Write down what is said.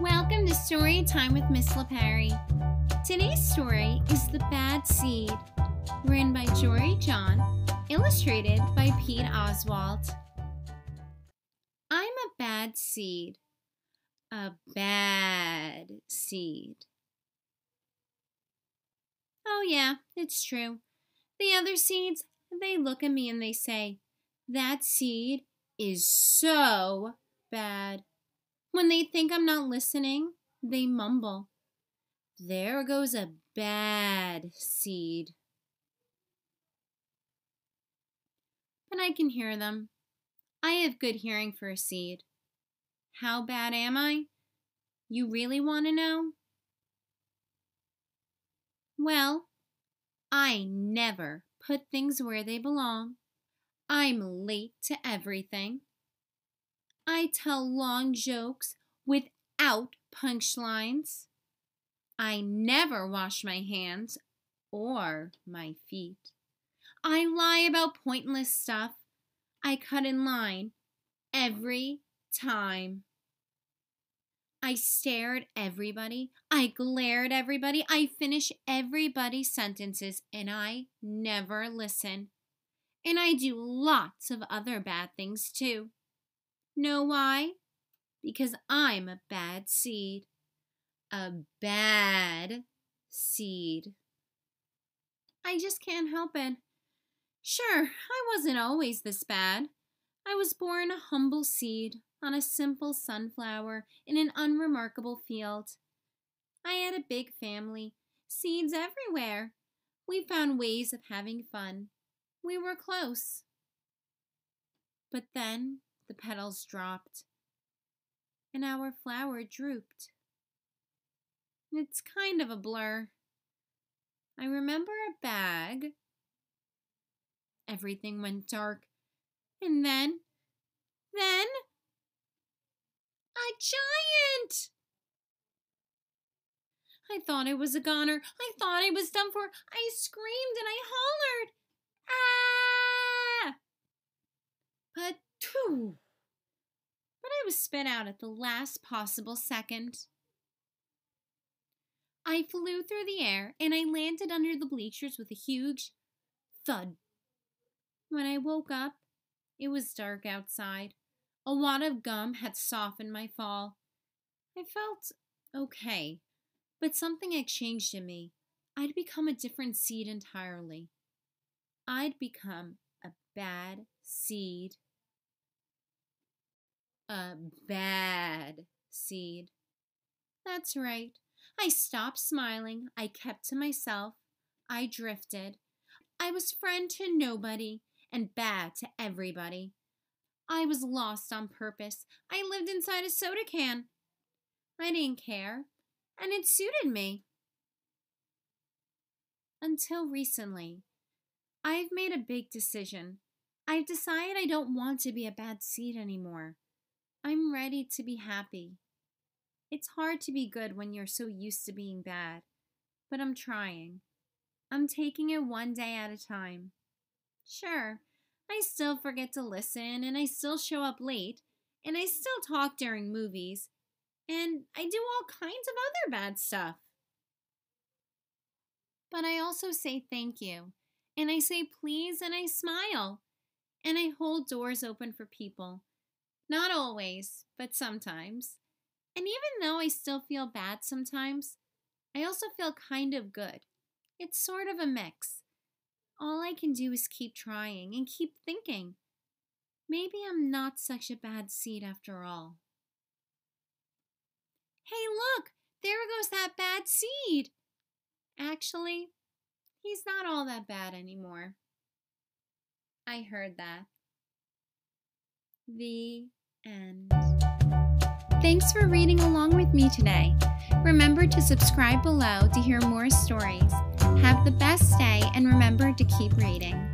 Welcome to Story Time with Miss LaPerry. Today's story is The Bad Seed, written by Jory John, illustrated by Pete Oswald. I'm a bad seed. A bad seed. Oh, yeah, it's true. The other seeds, they look at me and they say, That seed is so bad. When they think I'm not listening, they mumble. There goes a bad seed. But I can hear them. I have good hearing for a seed. How bad am I? You really want to know? Well, I never put things where they belong. I'm late to everything. I tell long jokes without punchlines. I never wash my hands or my feet. I lie about pointless stuff. I cut in line every time. I stare at everybody. I glare at everybody. I finish everybody's sentences and I never listen. And I do lots of other bad things too. Know why? Because I'm a bad seed. A bad seed. I just can't help it. Sure, I wasn't always this bad. I was born a humble seed on a simple sunflower in an unremarkable field. I had a big family, seeds everywhere. We found ways of having fun. We were close. But then the petals dropped, and our flower drooped. It's kind of a blur. I remember a bag. Everything went dark. And then, then, a giant! I thought I was a goner. I thought I was done for. I screamed and I hollered. Ah! But Phew. But I was spit out at the last possible second. I flew through the air and I landed under the bleachers with a huge thud. When I woke up, it was dark outside. A wad of gum had softened my fall. I felt okay, but something had changed in me. I'd become a different seed entirely. I'd become a bad seed a bad seed. That's right. I stopped smiling. I kept to myself. I drifted. I was friend to nobody and bad to everybody. I was lost on purpose. I lived inside a soda can. I didn't care, and it suited me. Until recently, I've made a big decision. I've decided I don't want to be a bad seed anymore. I'm ready to be happy. It's hard to be good when you're so used to being bad, but I'm trying. I'm taking it one day at a time. Sure, I still forget to listen, and I still show up late, and I still talk during movies, and I do all kinds of other bad stuff. But I also say thank you, and I say please, and I smile, and I hold doors open for people not always, but sometimes. And even though I still feel bad sometimes, I also feel kind of good. It's sort of a mix. All I can do is keep trying and keep thinking. Maybe I'm not such a bad seed after all. Hey, look! There goes that bad seed! Actually, he's not all that bad anymore. I heard that. The end. Thanks for reading along with me today. Remember to subscribe below to hear more stories. Have the best day and remember to keep reading.